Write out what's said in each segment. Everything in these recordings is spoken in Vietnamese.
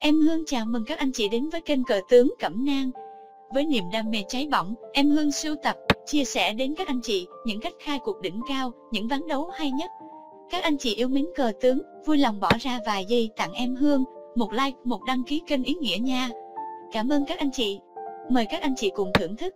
Em Hương chào mừng các anh chị đến với kênh Cờ tướng Cẩm Nang. Với niềm đam mê cháy bỏng, em Hương sưu tập, chia sẻ đến các anh chị những cách khai cuộc đỉnh cao, những ván đấu hay nhất. Các anh chị yêu mến cờ tướng, vui lòng bỏ ra vài giây tặng em Hương, một like, một đăng ký kênh ý nghĩa nha. Cảm ơn các anh chị. Mời các anh chị cùng thưởng thức.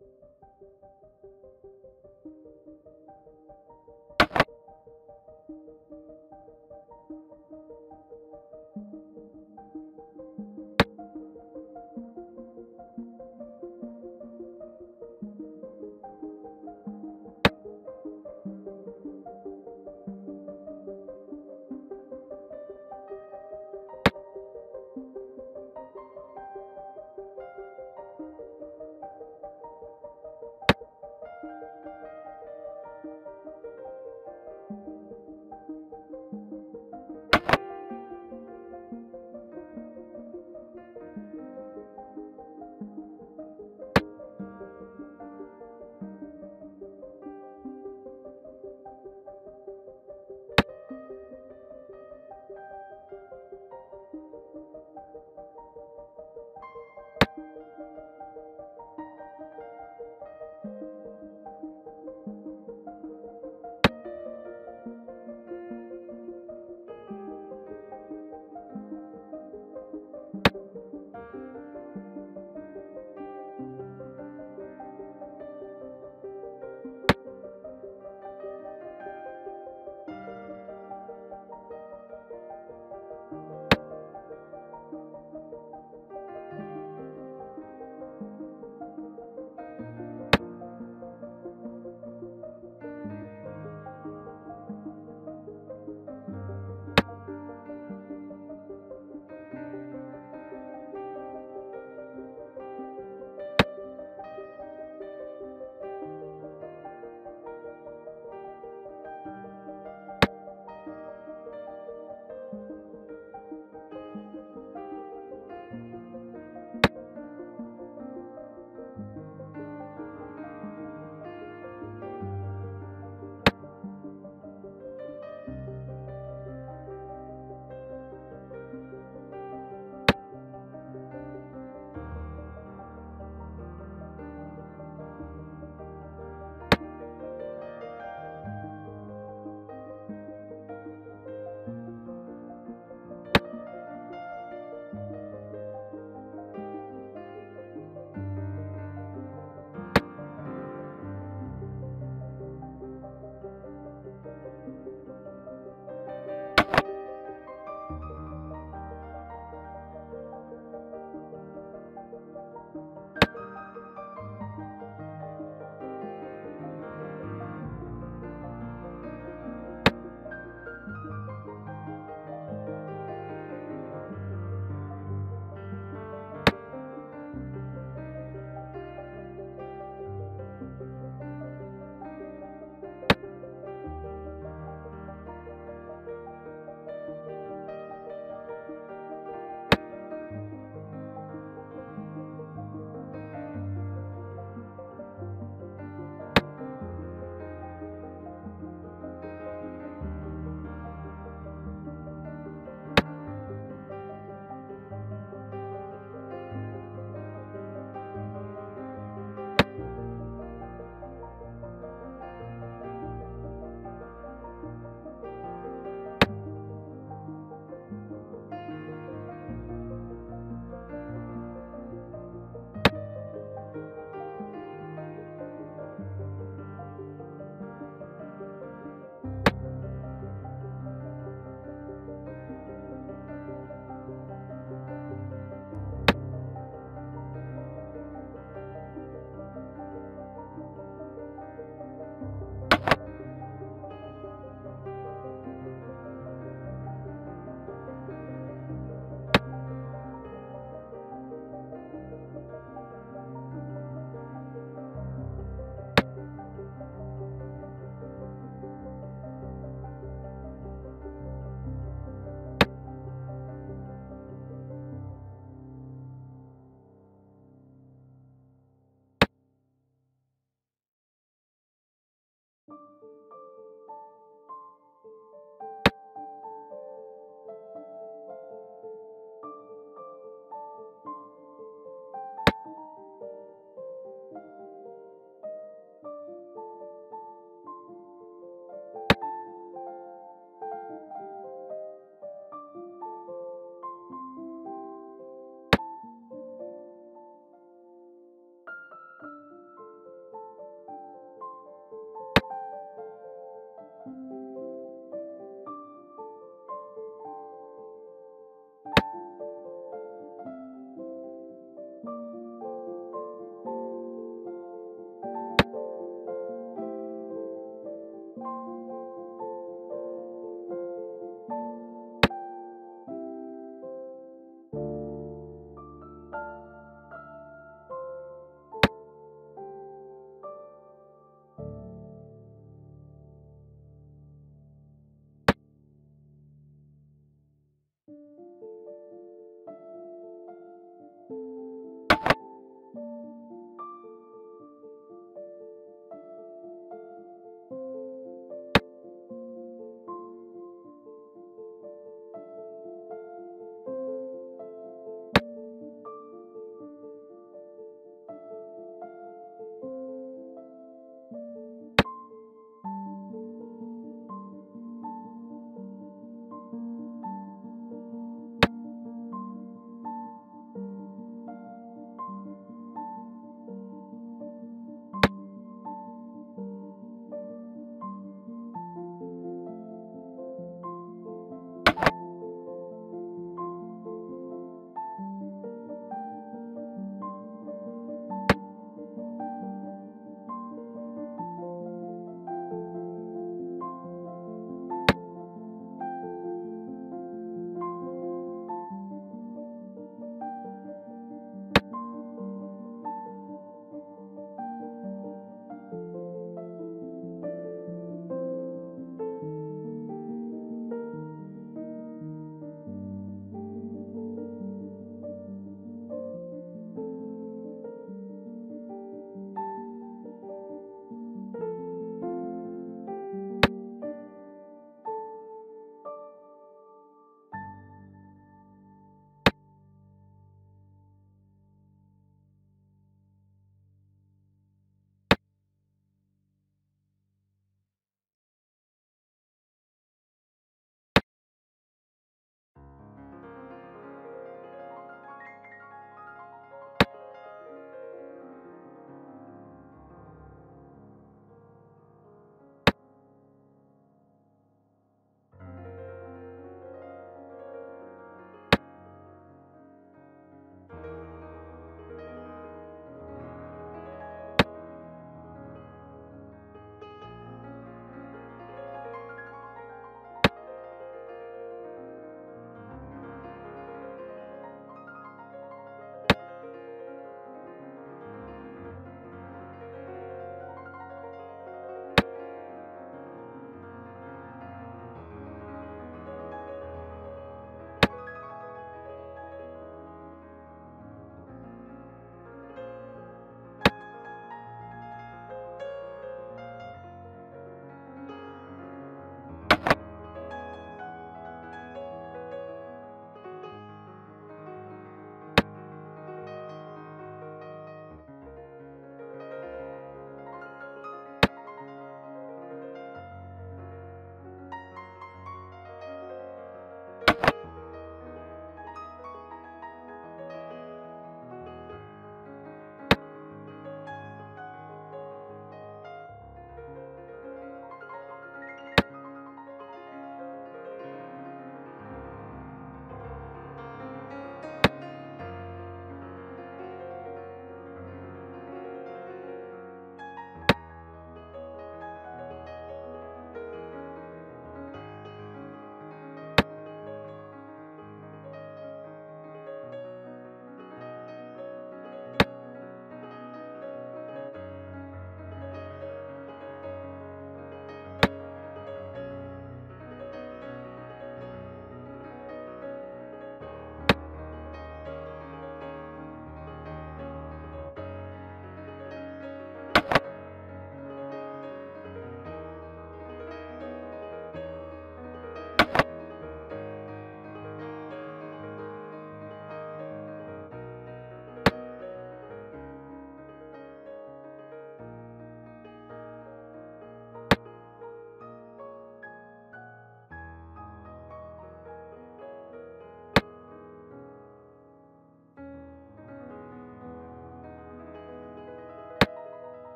Thank you.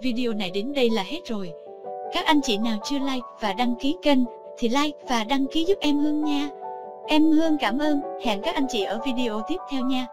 Video này đến đây là hết rồi. Các anh chị nào chưa like và đăng ký kênh thì like và đăng ký giúp em Hương nha. Em Hương cảm ơn, hẹn các anh chị ở video tiếp theo nha.